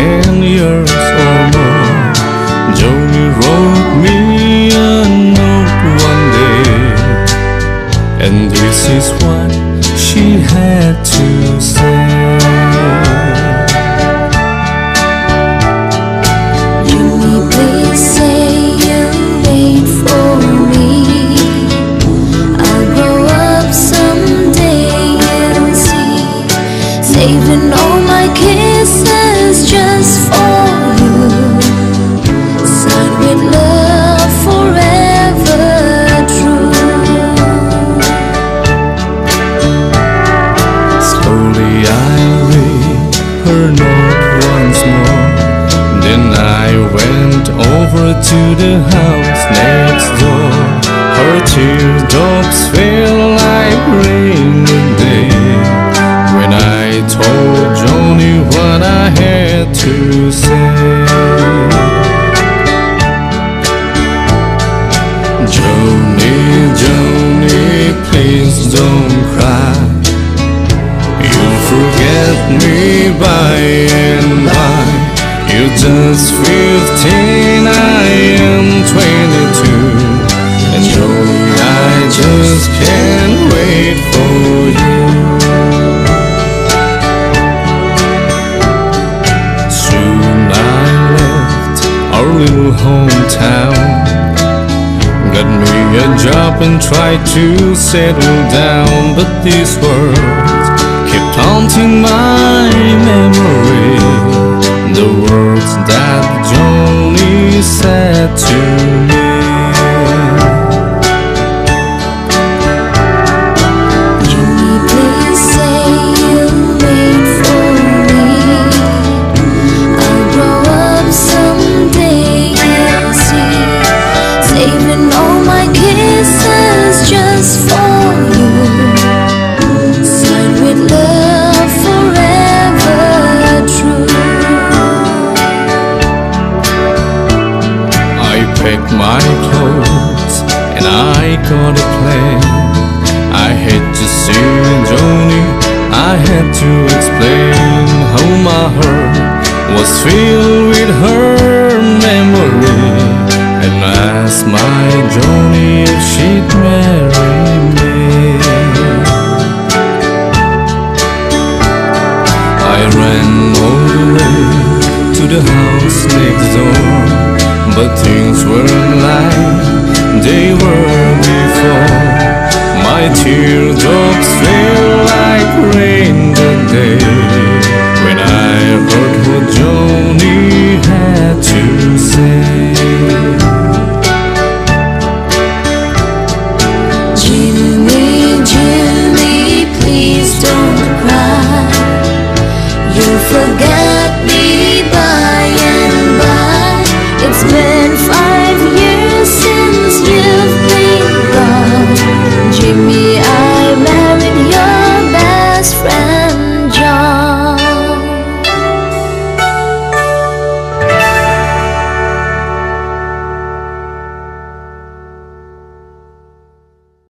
ten years or more. Joni wrote me a note one day, and this is what she had to say. To the house next door. Her teardrops fell like rain day. When I told Joni what I had to say. Joni, Joni, please don't cry. You'll forget me by and by. You're just 15, hometown. Got me a job and tried to settle down, but these words kept haunting my memory. My clothes and I got a plan. I had to see Joni, I had to explain how my heart was filled with her weren't like they were before. My teardrops fell